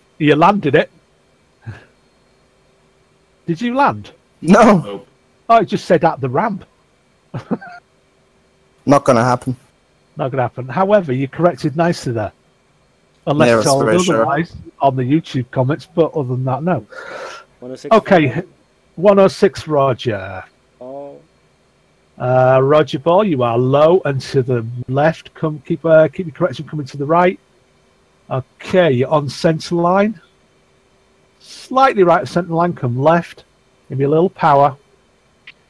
Speaker 2: You landed it. Did you land?
Speaker 1: No,
Speaker 5: Nope.
Speaker 2: Oh, it just said at the ramp.
Speaker 1: not gonna happen.
Speaker 2: Not gonna happen. However, you corrected nicely there. Unless
Speaker 1: Yeah,
Speaker 2: told
Speaker 1: very sure.
Speaker 2: otherwise on the YouTube comments, but other than that, no.
Speaker 4: 106.
Speaker 2: Okay, 106 Roger.
Speaker 4: Oh,
Speaker 2: Uh, Roger Ball, you are low and to the left. Come, keep uh, keep your correction coming to the right. Okay, you're on centre line. Slightly right of centre line. Come left. Give me a little power.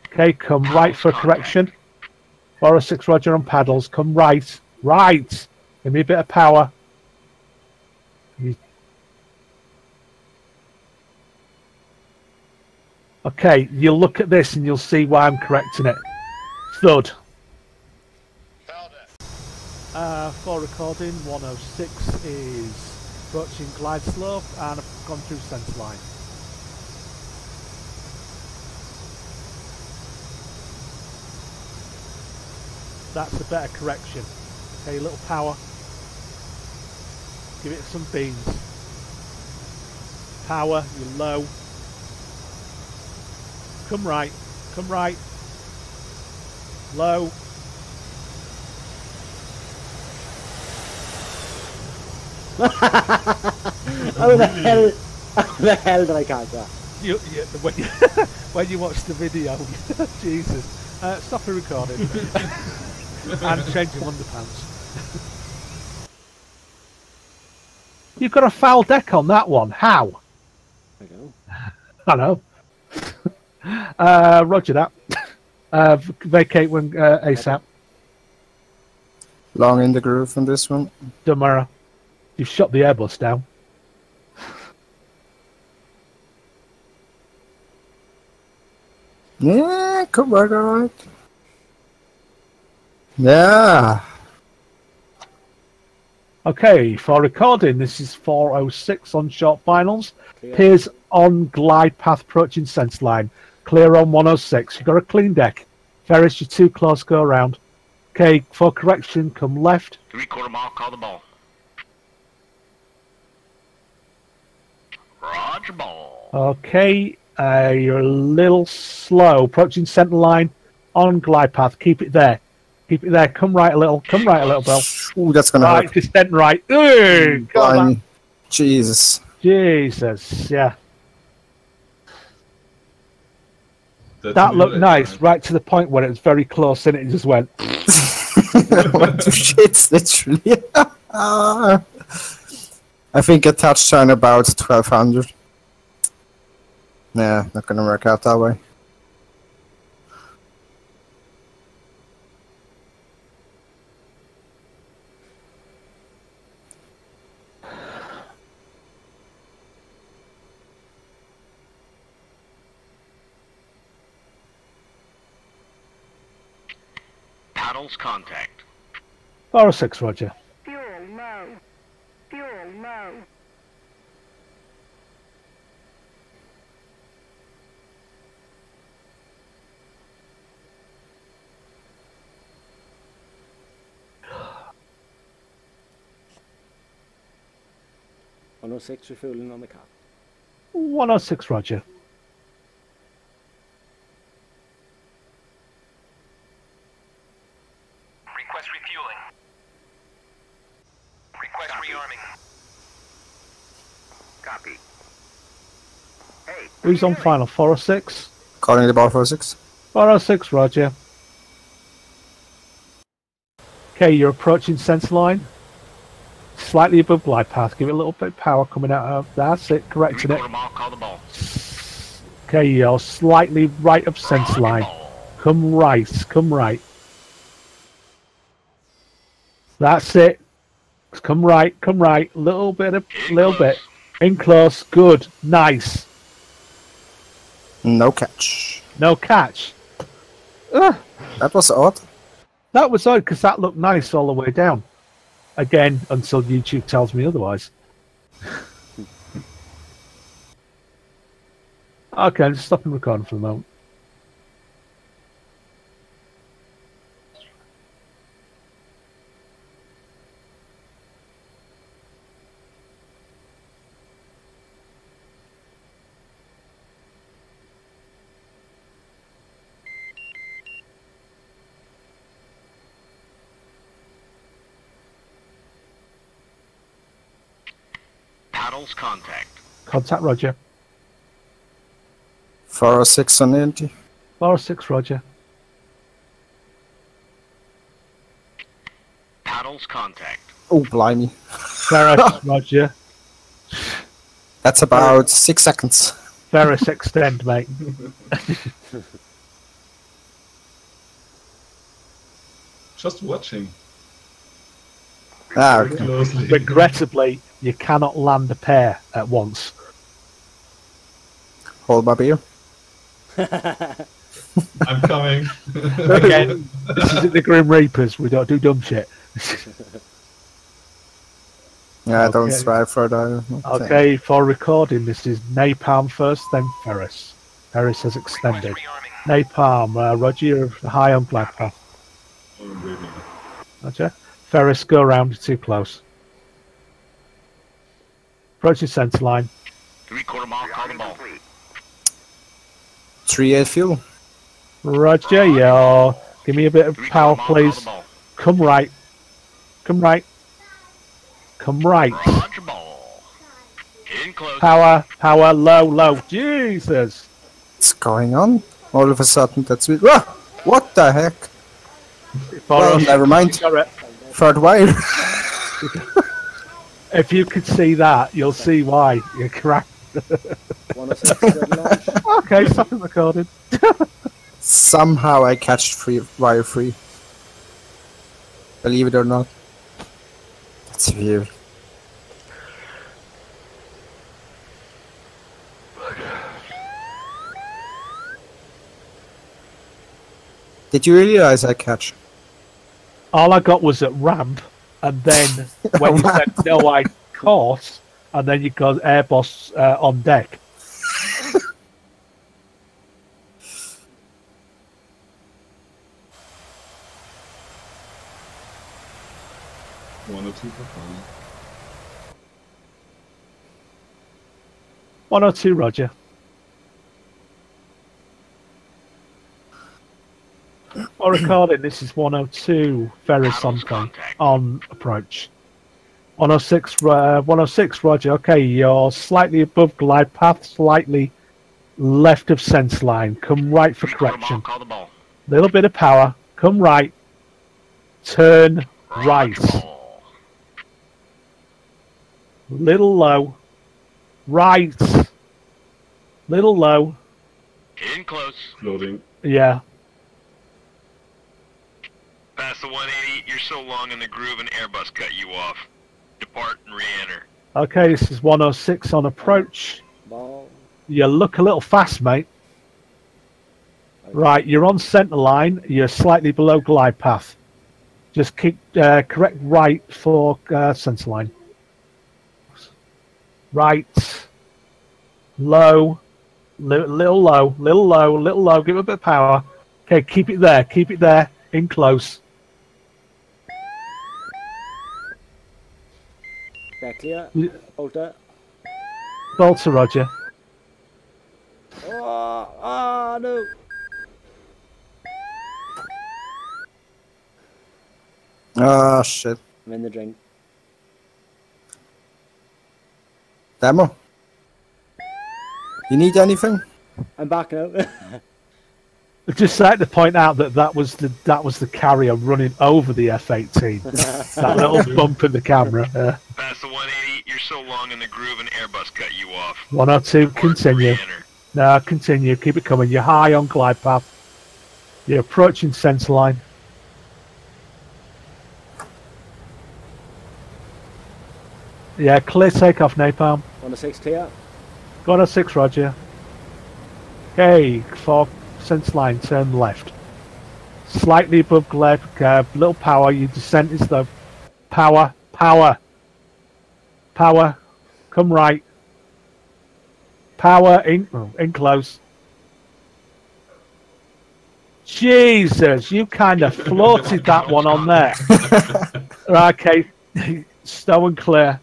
Speaker 2: Okay, come right for a correction. 406 Roger on paddles. Come right. Right. Give me a bit of power. Okay, you'll look at this and you'll see why I'm correcting it. Thud. Uh, for recording, 106 is approaching glide slope and I've gone through centre line. That's a better correction. Okay, a little power. Give it some beans. Power, you're low. Come right, come right. Low.
Speaker 4: how the hell, how the hell did I catch that?
Speaker 2: You, you, when, you, when you watch the video, Jesus, uh, stop the recording and change your underpants. You've got a foul deck on that one. How?
Speaker 4: I know.
Speaker 2: I know. uh, roger that. Uh, vacate when uh, ASAP.
Speaker 1: Long in the groove on this one.
Speaker 2: Don't matter. You've shot the Airbus down.
Speaker 1: Yeah, could work alright. Yeah.
Speaker 2: Okay, for recording, this is 406 on short finals.
Speaker 4: Clear.
Speaker 2: Piers on glide path approaching centre line. Clear on 106. You've got a clean deck. Ferris, you're too close, go around. Okay, for correction, come left.
Speaker 3: Three quarter mile, call the ball. Roger ball.
Speaker 2: Okay, uh, you're a little slow. Approaching centre line on glide path. Keep it there. Keep it there. Come right a little. Come right a little, Bill.
Speaker 1: Ooh, that's gonna
Speaker 2: Right,
Speaker 1: hurt.
Speaker 2: descent right. Ugh, go on,
Speaker 1: Jesus.
Speaker 2: Jesus, yeah.
Speaker 5: That's
Speaker 2: That looked
Speaker 5: later,
Speaker 2: nice,
Speaker 5: man.
Speaker 2: right to the point where it was very close and it just went.
Speaker 1: Went to shit, literally. I think I touched on about 1200. Nah, not gonna work out that way.
Speaker 3: Paddles contact.
Speaker 2: 406, Roger.
Speaker 6: Fuel low. Fuel low.
Speaker 4: One oh six refueling on the cap.
Speaker 2: 106, Roger.
Speaker 3: Request refueling. Request rearming. Copy. Hey.
Speaker 2: Who's on final? 406?
Speaker 1: Calling the ball for 6.
Speaker 2: 406, Roger. Okay, you're approaching centre line. Slightly above glide path. Give it a little bit of power coming out of. That's it,
Speaker 3: Three
Speaker 2: correcting it.
Speaker 3: quarter mile, call the ball.
Speaker 2: Okay, you're slightly right of centre
Speaker 3: Roger
Speaker 2: line. Come right, come right. That's it. Come right, come right. Little bit of,
Speaker 3: In
Speaker 2: little bit. In close, good, nice.
Speaker 1: No catch.
Speaker 2: No catch. Ugh,
Speaker 1: That was odd.
Speaker 2: that was odd because that looked nice all the way down. Again, until YouTube tells me otherwise. okay, I'm just stopping recording for the moment.
Speaker 3: Paddles contact.
Speaker 2: Contact Roger.
Speaker 1: 406 on energy.
Speaker 2: 406 Roger.
Speaker 3: Paddles contact.
Speaker 1: Oh, blimey.
Speaker 2: Ferris Roger.
Speaker 1: That's about six seconds.
Speaker 2: Ferris extend, mate.
Speaker 5: Just watching
Speaker 1: Ah, okay.
Speaker 2: Regrettably, you cannot land a pair at once.
Speaker 1: Hold my beer.
Speaker 5: I'm coming.
Speaker 2: Again, this isn't the Grim Reapers. We don't do dumb shit.
Speaker 1: Yeah, don't
Speaker 2: Okay.
Speaker 1: strive for that.
Speaker 2: Okay, for recording, this is Napalm first, then Ferris. Ferris has extended. Napalm, uh, Roger, high on glide path.
Speaker 5: Oh, wait, wait.
Speaker 2: Roger. Ferris, go around, you're too close. Approach the centre line.
Speaker 3: Three quarter mile, call the ball.
Speaker 1: Three eight fuel.
Speaker 2: Roger, yeah. Give me a bit of
Speaker 3: Three
Speaker 2: power,
Speaker 3: mile,
Speaker 2: please. Come right. Come right. Come right.
Speaker 3: Roger ball. In close.
Speaker 2: Power, power, low, low. Jesus.
Speaker 1: What's going on? All of a sudden, that's it. Ah, what the heck? Well, never mind.
Speaker 2: Correct.
Speaker 1: Third wire.
Speaker 2: If you could see that, you'll see why. You're correct.
Speaker 4: 106 third launch.
Speaker 2: Okay, stop the recording.
Speaker 1: Somehow I catched free wire free. Believe it or not. That's weird. Did you realize I catch?
Speaker 2: All I got was at ramp, and then when you said no, I caught, and then you got Airbus uh, on deck.
Speaker 5: One or two for fun.
Speaker 2: 102, Roger. For recording, this is 102 Ferris on
Speaker 3: Paddles
Speaker 2: thing,
Speaker 3: contact.
Speaker 2: on approach. 106, uh, 106, Roger. Okay, you're slightly above glide path, slightly left of centre line. Come right for
Speaker 3: Three quarter mile,
Speaker 2: correction.
Speaker 3: call the ball.
Speaker 2: Little bit of power. Come right. Turn right. Little low. Right. Little low.
Speaker 3: In close.
Speaker 5: Floating.
Speaker 2: Yeah.
Speaker 3: Past the 180, you're so long in the groove an Airbus cut you off. Depart and re-enter.
Speaker 2: Okay, this is 106 on approach.
Speaker 4: Ball.
Speaker 2: You look a little fast, mate. Right, you're on centre line. You're slightly below glide path. Just keep uh, correct right for uh, centre line. Right. Low. Li- little low. Little low. Little low. Give it a bit of power. Okay, keep it there. Keep it there. In close.
Speaker 4: Back clear.
Speaker 2: Yeah.
Speaker 4: Bolter.
Speaker 2: Bolter, Roger.
Speaker 4: Oh, ah, no.
Speaker 1: Ah, shit.
Speaker 4: I'm in the drink.
Speaker 1: Demo. You need anything?
Speaker 4: I'm back now.
Speaker 2: I'd Just like to point out that that was the that was the carrier running over the F-18. that little bump in the camera. Uh,
Speaker 3: Past the 180, you're so long in the groove and Airbus cut you off.
Speaker 2: 102,
Speaker 3: Depart and
Speaker 2: continue.
Speaker 3: re-enter.
Speaker 2: No, continue. Keep it coming. You're high on glide path. You're approaching centre line. Yeah, clear takeoff, Napalm.
Speaker 4: On the six clear.
Speaker 2: Go on a six, Roger. Okay, for centre line, turn left. Slightly above glare curve, little power. Your descent is the power, power, power. Come right. Power in, in close. Jesus, you kind of floated that one on there. right, okay, snow and clear.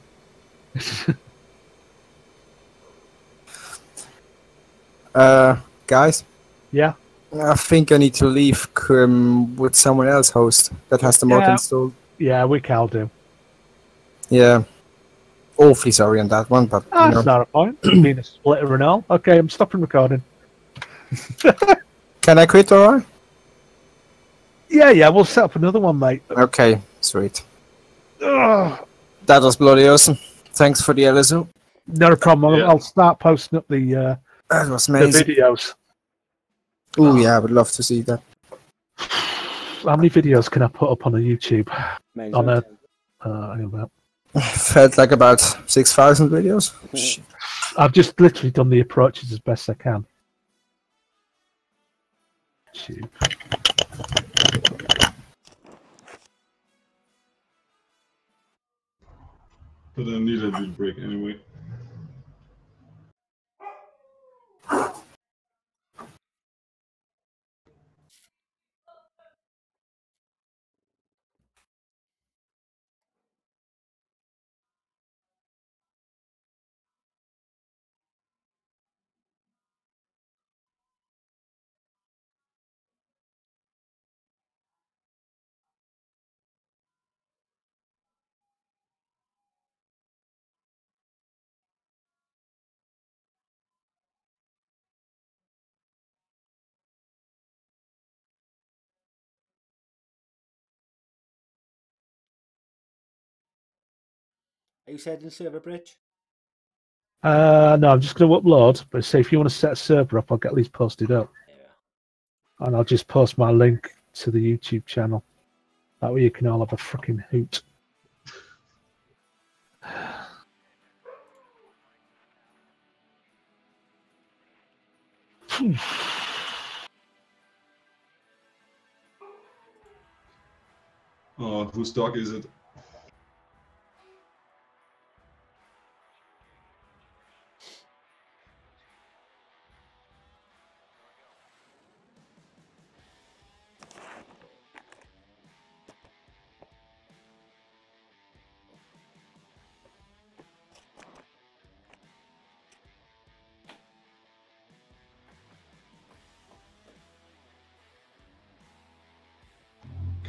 Speaker 1: Uh, guys,
Speaker 2: Yeah.
Speaker 1: I think I need to leave um, with someone else host that has the mod
Speaker 2: Yeah.
Speaker 1: installed.
Speaker 2: Yeah, we can do.
Speaker 1: Yeah. Awfully sorry on that one, but you
Speaker 2: That's
Speaker 1: know.
Speaker 2: not a point. Being a splitter and all. Okay, I'm stopping recording.
Speaker 1: Can I quit alright?
Speaker 2: Yeah, yeah, we'll set up another one, mate.
Speaker 1: Okay, sweet.
Speaker 2: Ugh,
Speaker 1: That was bloody awesome. Thanks for the LSO.
Speaker 2: not a problem. I'll,
Speaker 5: Yeah.
Speaker 2: I'll start posting up the uh,
Speaker 1: That was
Speaker 2: the videos.
Speaker 1: Oh yeah, I would love to see that.
Speaker 2: How many videos can I put up on a YouTube?
Speaker 4: Men's
Speaker 2: On
Speaker 4: on
Speaker 2: a- Uh, hang on about.
Speaker 1: Felt like about six thousand videos. Shit.
Speaker 2: I've just literally done the approaches as best I can. YouTube.
Speaker 5: But I need a little break anyway.
Speaker 4: Are you setting server bridge?
Speaker 2: Uh, no, I'm just going to upload. But say if you want to set a server up, I'll get these posted up,
Speaker 4: Yeah.
Speaker 2: and I'll just post my link to the YouTube channel. That way you can all have a fucking hoot.
Speaker 5: Oh, whose dog is it?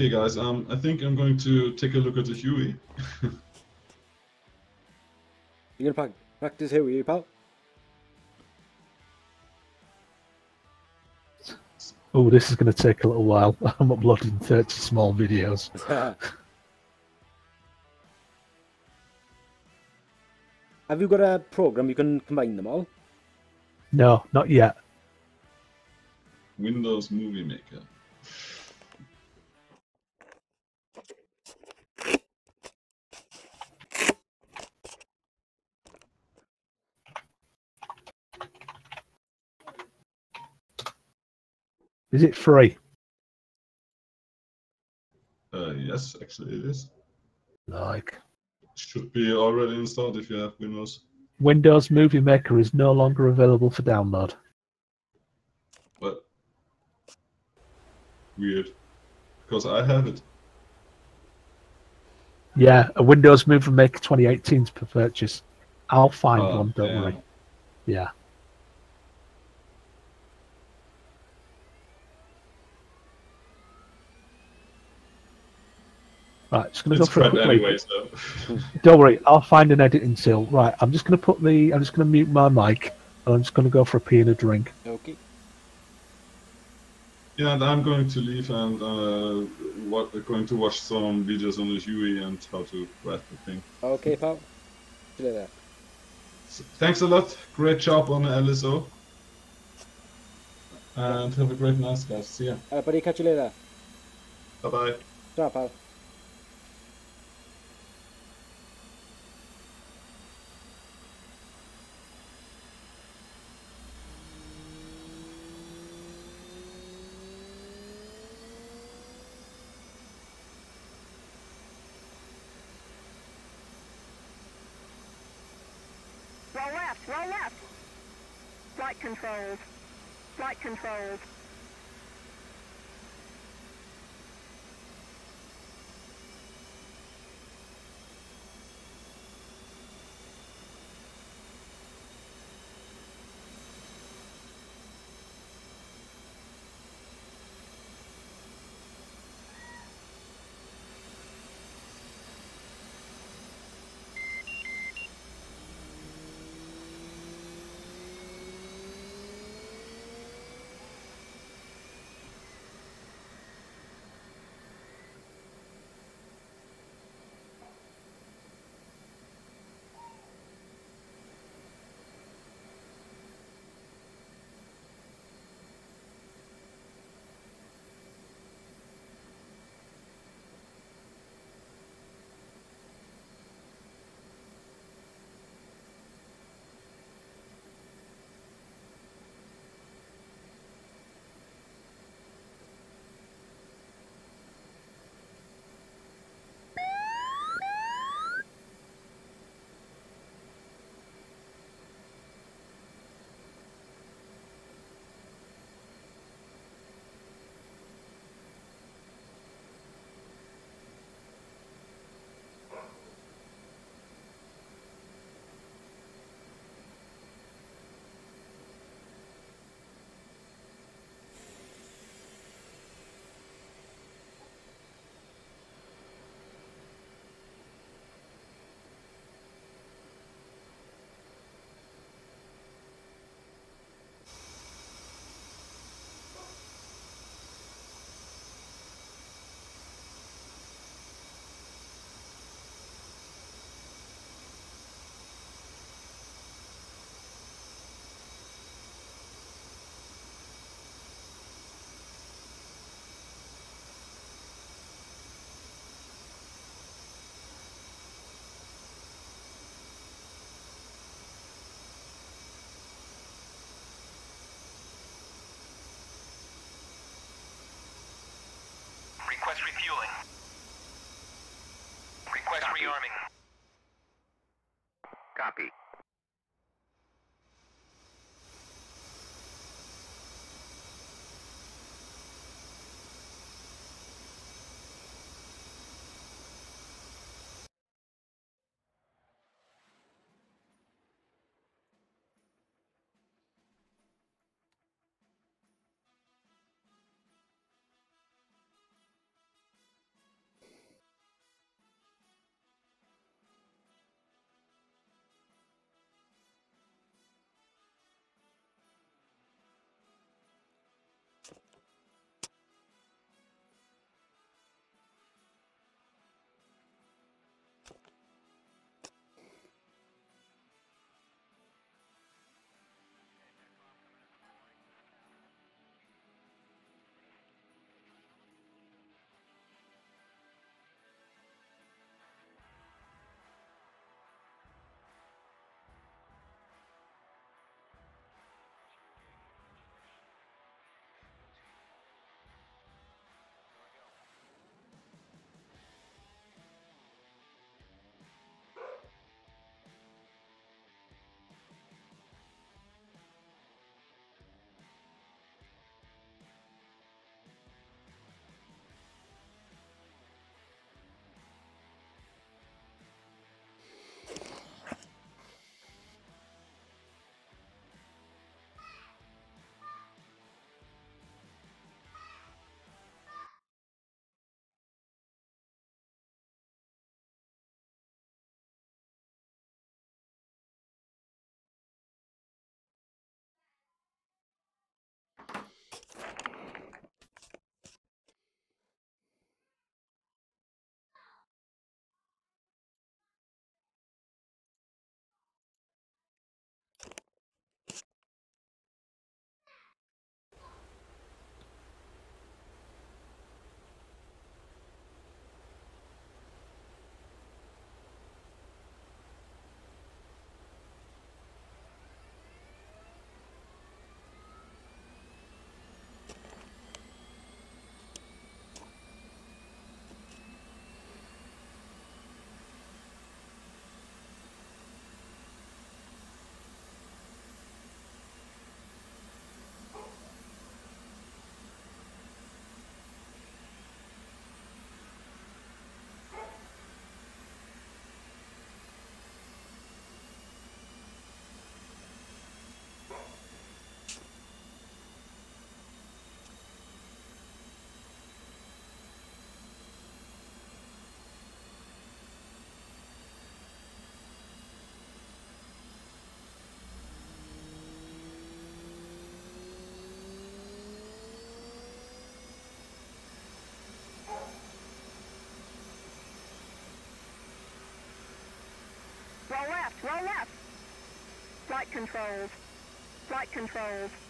Speaker 5: Okay, guys. Um, I think I'm going to take a look at the Huey.
Speaker 4: You gonna practice here with you, pal?
Speaker 2: Oh, this is going to take a little while. I'm uploading 30 small videos.
Speaker 4: Have you got a program you can combine them all?
Speaker 2: No, not yet.
Speaker 5: Windows Movie Maker.
Speaker 2: Is it free?
Speaker 5: Uh, yes, actually it is.
Speaker 2: Like,
Speaker 5: Should be already installed if you have Windows.
Speaker 2: Windows Movie Maker is no longer available for download.
Speaker 5: But weird, because I have it.
Speaker 2: Yeah, a Windows Movie Maker 2018 is per purchase. I'll find
Speaker 5: Oh,
Speaker 2: one, don't
Speaker 5: damn.
Speaker 2: worry. Yeah. Right, just gonna
Speaker 5: It's
Speaker 2: go for a
Speaker 5: crap
Speaker 2: quick
Speaker 5: anyway, so.
Speaker 2: Don't worry, I'll find an editing tool. Right, I'm just gonna put the. I'm just gonna mute my mic, and I'm just gonna go for a pee and a drink.
Speaker 4: Okay.
Speaker 5: Yeah, and I'm going to leave and uh, what, going to watch some videos on the Huey and how to write the thing.
Speaker 4: Okay, pal. See you later.
Speaker 5: So, thanks a lot. Great job on the LSO. And have a great night, guys. See ya.
Speaker 4: Alright, buddy, catch you later.
Speaker 5: Bye bye.
Speaker 4: Ciao, pal.
Speaker 6: Controls. Flight controls. Flight controls. Flight controls.